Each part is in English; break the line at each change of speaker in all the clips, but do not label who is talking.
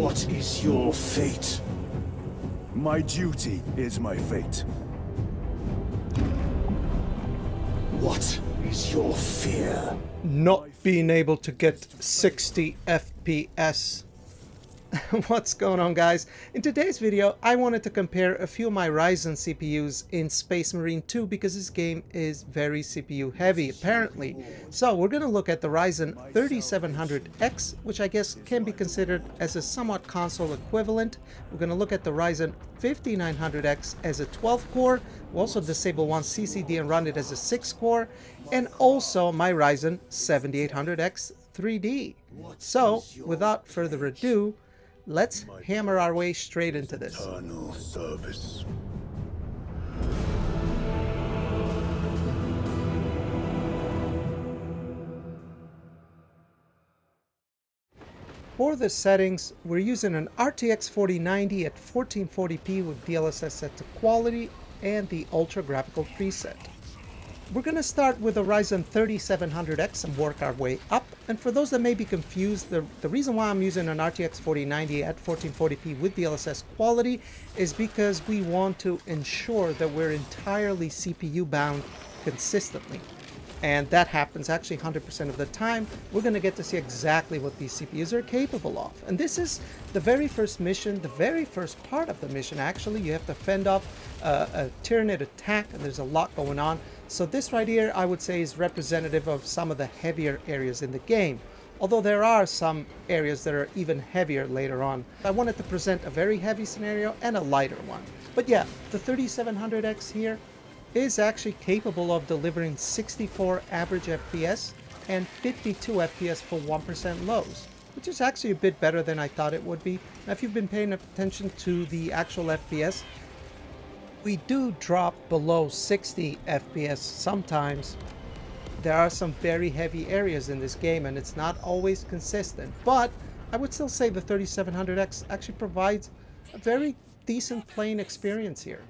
What is your fate?
My duty is my fate.
What is your fear?
Not being able to get 60 FPS. What's going on guys? In today's video I wanted to compare a few of my Ryzen CPUs in Space Marine 2 because this game is very CPU heavy apparently. So we're going to look at the Ryzen 3700X which I guess can be considered as a somewhat console equivalent. We're going to look at the Ryzen 5900X as a 12 core. We'll also disable one CCD and run it as a 6 core and also my Ryzen 7800X 3D. So without further ado let's hammer our way straight into this.
Eternal service.
For the settings, we're using an RTX 4090 at 1440p with DLSS set to quality and the Ultra Graphical preset. We're going to start with a Ryzen 3700X and work our way up. And for those that may be confused, the, the reason why I'm using an RTX 4090 at 1440p with DLSS quality is because we want to ensure that we're entirely CPU bound consistently. And that happens actually 100% of the time. We're going to get to see exactly what these CPUs are capable of. And this is the very first mission, the very first part of the mission actually. You have to fend off uh, a Tyranid attack and there's a lot going on. So this right here, I would say, is representative of some of the heavier areas in the game. Although there are some areas that are even heavier later on. I wanted to present a very heavy scenario and a lighter one. But yeah, the 3700X here is actually capable of delivering 64 average FPS and 52 FPS for 1% lows, which is actually a bit better than I thought it would be. Now, if you've been paying attention to the actual FPS, we do drop below 60 FPS sometimes. There are some very heavy areas in this game and it's not always consistent, but I would still say the 3700X actually provides a very decent playing experience here.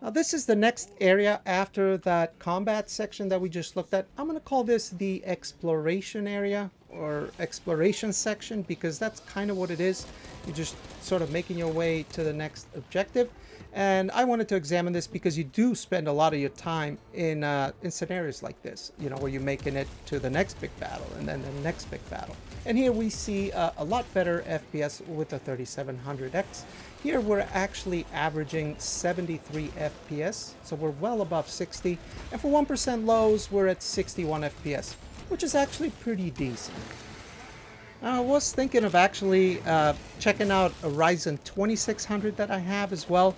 Now this is the next area after that combat section that we just looked at. I'm going to call this the exploration area or exploration section because that's kind of what it is. You're just sort of making your way to the next objective. And I wanted to examine this because you do spend a lot of your time in, uh, in scenarios like this, you know, where you're making it to the next big battle and then the next big battle. And here we see uh, a lot better FPS with the 3700X. Here we're actually averaging 73 FPS, so we're well above 60. And for 1% lows, we're at 61 FPS, which is actually pretty decent. I was thinking of actually uh, checking out a Ryzen 2600 that I have as well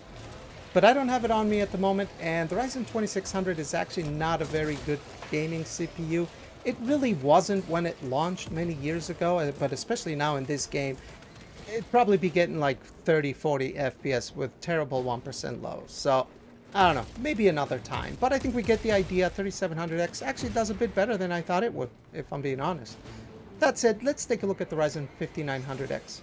but I don't have it on me at the moment and the Ryzen 2600 is actually not a very good gaming CPU. It really wasn't when it launched many years ago, uh, but especially now in this game, it'd probably be getting like 30, 40 FPS with terrible 1% lows. So, I don't know, maybe another time. But I think we get the idea. 3700X actually does a bit better than I thought it would, if I'm being honest. That said, let's take a look at the Ryzen 5900X.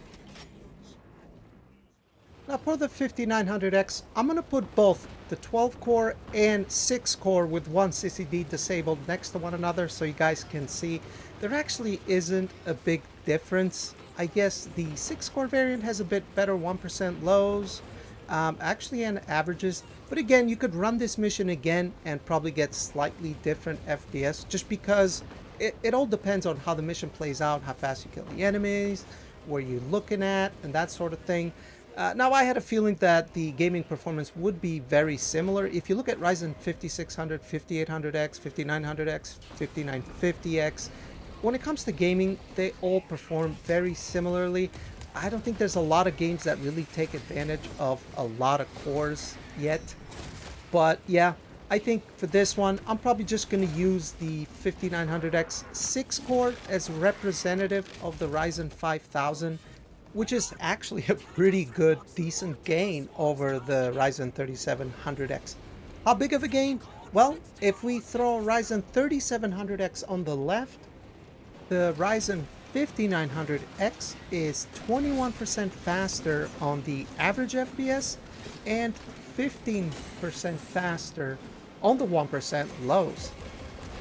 Now for the 5900X, I'm going to put both the 12 core and 6 core with one CCD disabled next to one another so you guys can see there actually isn't a big difference. I guess the 6 core variant has a bit better 1% lows, um, actually and averages. But again, you could run this mission again and probably get slightly different FPS just because it, it all depends on how the mission plays out, how fast you kill the enemies, where you're looking at, and that sort of thing. Uh, now, I had a feeling that the gaming performance would be very similar. If you look at Ryzen 5600, 5800X, 5900X, 5950X, when it comes to gaming, they all perform very similarly. I don't think there's a lot of games that really take advantage of a lot of cores yet. But yeah, I think for this one, I'm probably just going to use the 5900X 6 core as representative of the Ryzen 5000 which is actually a pretty good, decent gain over the Ryzen 3700X. How big of a gain? Well, if we throw Ryzen 3700X on the left, the Ryzen 5900X is 21% faster on the average FPS and 15% faster on the 1% lows.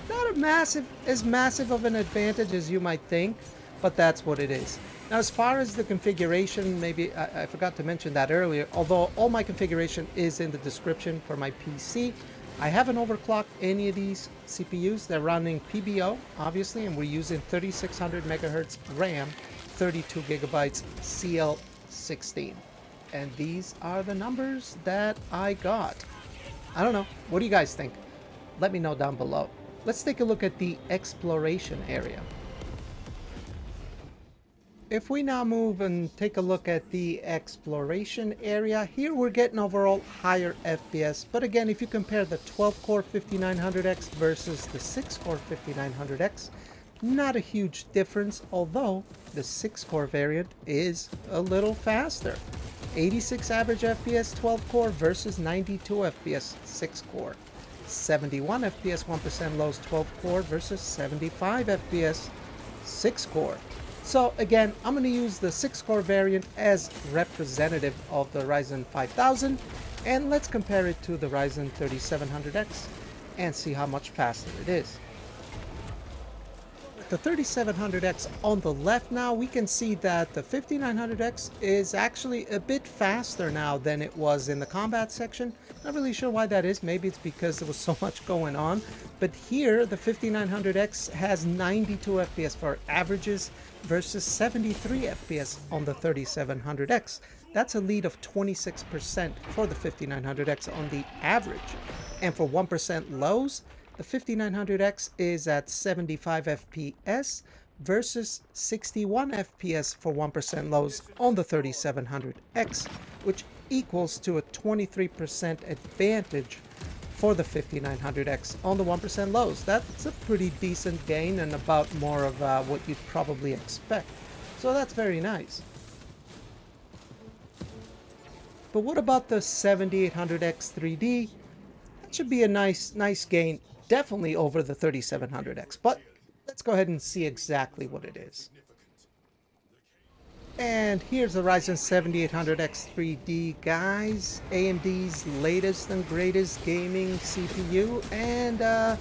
Not a massive, as massive of an advantage as you might think, but that's what it is. Now, as far as the configuration, maybe I, I, forgot to mention that earlier, although all my configuration is in the description for my PC, I haven't overclocked any of these CPUs. They're running PBO, obviously, and we're using 3600 megahertz RAM, 32 gigabytes CL16. And these are the numbers that I got. I don't know. What do you guys think? Let me know down below. Let's take a look at the exploration area. If we now move and take a look at the exploration area, here we're getting overall higher FPS. But again, if you compare the 12-core 5900X versus the 6-core 5900X, not a huge difference, although the 6-core variant is a little faster. 86 average FPS 12-core versus 92 FPS 6-core. 71 FPS 1% lows 12-core versus 75 FPS 6-core. So again, I'm going to use the 6-core variant as representative of the Ryzen 5000 and let's compare it to the Ryzen 3700X and see how much faster it is the 3700X on the left now, we can see that the 5900X is actually a bit faster now than it was in the combat section. Not really sure why that is. Maybe it's because there was so much going on. But here, the 5900X has 92 FPS for averages versus 73 FPS on the 3700X. That's a lead of 26% for the 5900X on the average. And for 1% lows, the 5900X is at 75 FPS versus 61 FPS for 1% lows on the 3700X, which equals to a 23% advantage for the 5900X on the 1% lows. That's a pretty decent gain and about more of uh, what you'd probably expect. So that's very nice. But what about the 7800X 3D? That should be a nice, nice gain definitely over the 3700X, but let's go ahead and see exactly what it is. And here's the Ryzen 7800X 3D, guys. AMD's latest and greatest gaming CPU. And, uh,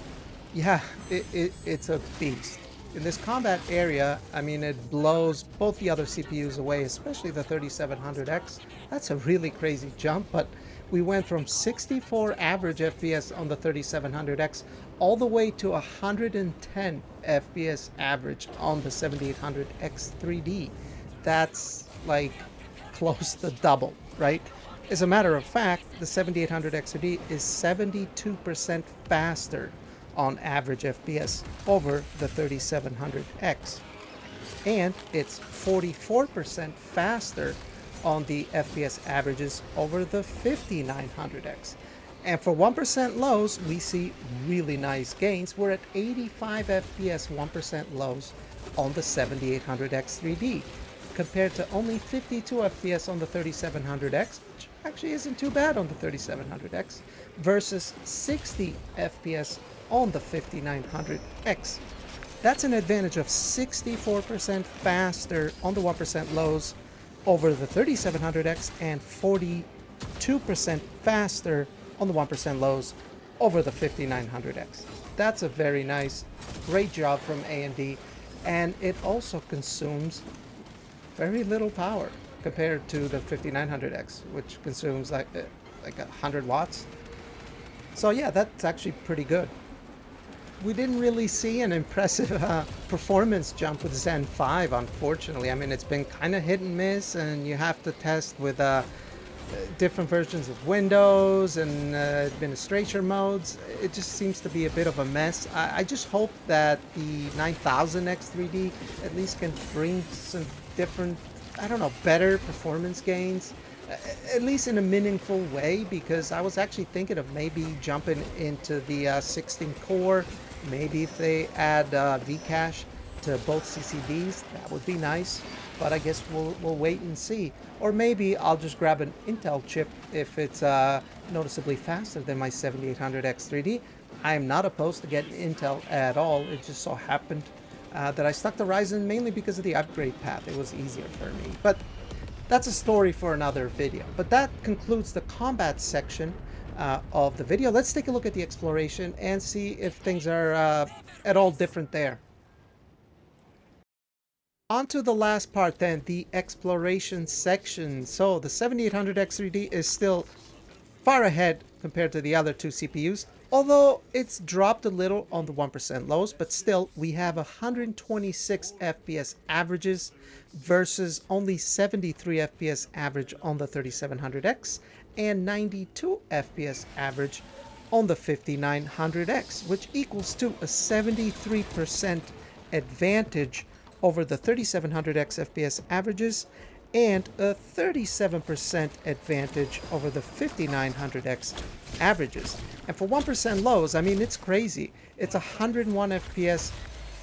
yeah, it, it, it's a beast. In this combat area, I mean, it blows both the other CPUs away, especially the 3700X. That's a really crazy jump, but we went from 64 average FPS on the 3700X all the way to 110 FPS average on the 7800X 3D. That's like close to double, right? As a matter of fact, the 7800X 3D is 72% faster on average FPS over the 3700X. And it's 44% faster on the FPS averages over the 5900X. And for 1% lows, we see really nice gains. We're at 85 FPS 1% lows on the 7800X 3D, compared to only 52 FPS on the 3700X, which actually isn't too bad on the 3700X, versus 60 FPS on the 5900X. That's an advantage of 64% faster on the 1% lows over the 3700X and 42% faster on the 1% lows over the 5900X. That's a very nice, great job from AMD and it also consumes very little power compared to the 5900X which consumes like uh, like 100 watts. So yeah, that's actually pretty good we didn't really see an impressive uh, performance jump with Zen 5, unfortunately. I mean, it's been kind of hit and miss, and you have to test with uh, different versions of Windows and uh, administration modes. It just seems to be a bit of a mess. I, I just hope that the 9000X3D at least can bring some different, I don't know, better performance gains at least in a meaningful way because I was actually thinking of maybe jumping into the uh, 16 core Maybe if they add uh, Vcache to both CCDs, that would be nice. But I guess we'll, we'll wait and see. Or maybe I'll just grab an Intel chip if it's uh, noticeably faster than my 7800X3D. I am not opposed to getting Intel at all. It just so happened uh, that I stuck to Ryzen mainly because of the upgrade path. It was easier for me. But that's a story for another video. But that concludes the combat section uh, of the video. Let's take a look at the exploration and see if things are uh, at all different there. on to the last part then, the exploration section. So the 7800X3D is still far ahead compared to the other two CPUs, although it's dropped a little on the 1% lows, but still we have 126 FPS averages versus only 73 FPS average on the 3700X and 92 FPS average on the 5900X, which equals to a 73% advantage over the 3700X FPS averages and a 37% advantage over the 5900X averages. And for 1% lows, I mean, it's crazy. It's 101 FPS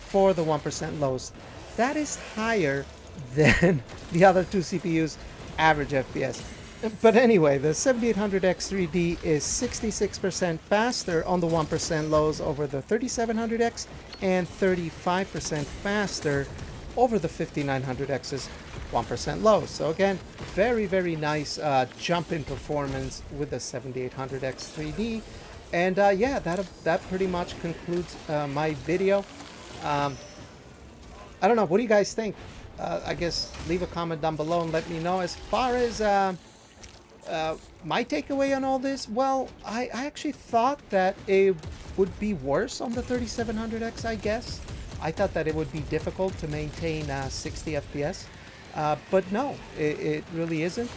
for the 1% lows. That is higher than the other two CPUs average FPS. But anyway, the 7800X3D is 66% faster on the 1% lows over the 3700X and 35% faster over the 5900X's 1% lows. So again, very, very nice uh, jump in performance with the 7800X3D. And uh, yeah, that, that pretty much concludes uh, my video. Um, I don't know, what do you guys think? Uh, I guess leave a comment down below and let me know. As far as uh, my takeaway on all this, well, I, I actually thought that it would be worse on the 3700X, I guess. I thought that it would be difficult to maintain uh, 60 FPS, uh, but no, it, it, really isn't.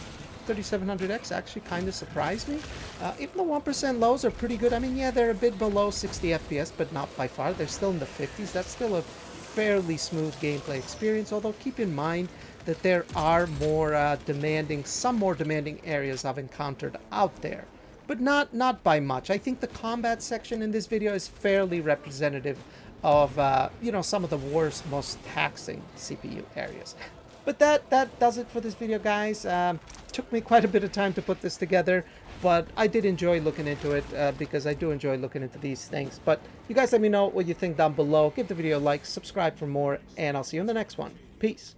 3700X actually kind of surprised me. Uh, even the 1% lows are pretty good. I mean, yeah, they're a bit below 60 FPS, but not by far. They're still in the 50s. That's still a fairly smooth gameplay experience, although keep in mind that there are more uh, demanding, some more demanding areas I've encountered out there. But not, not by much. I think the combat section in this video is fairly representative of, uh, you know, some of the worst, most taxing CPU areas. But that, that does it for this video, guys. Um, took me quite a bit of time to put this together, but I did enjoy looking into it uh, because I do enjoy looking into these things. But you guys let me know what you think down below. Give the video a like, subscribe for more, and I'll see you in the next one. Peace.